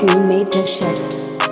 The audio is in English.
You made this shit.